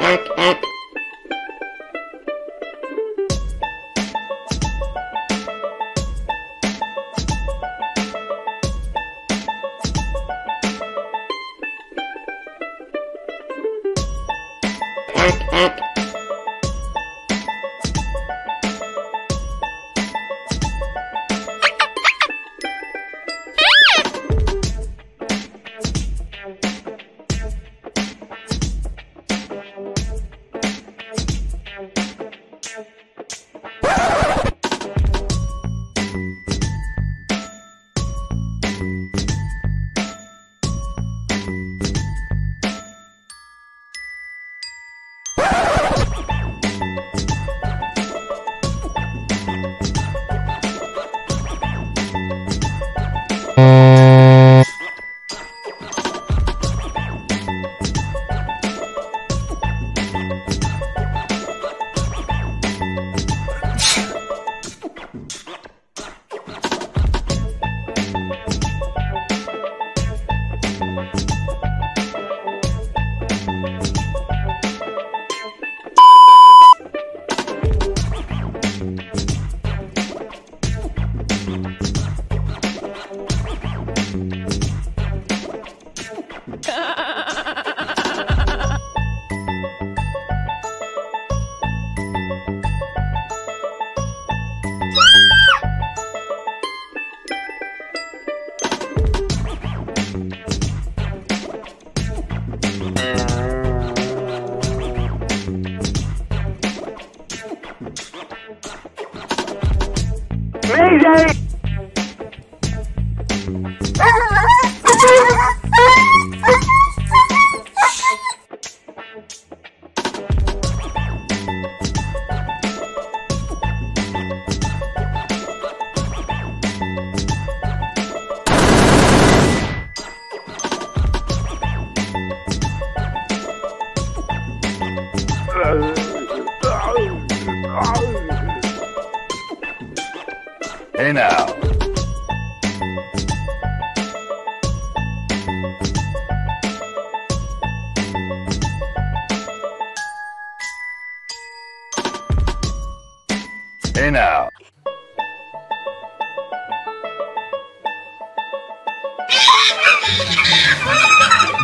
Mayday! Thank you. Hey now. Hey now.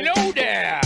hello there.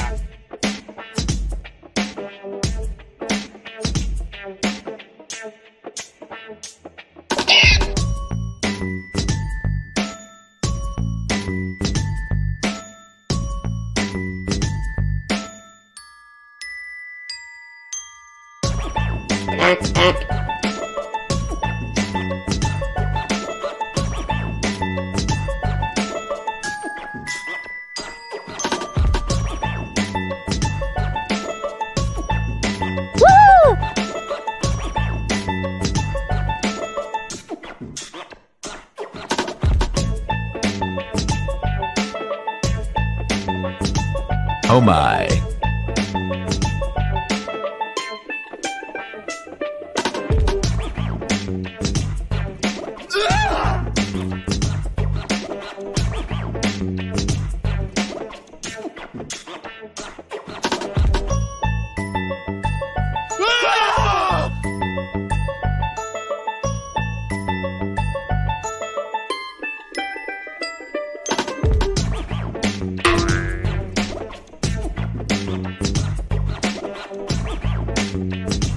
Oh my. Música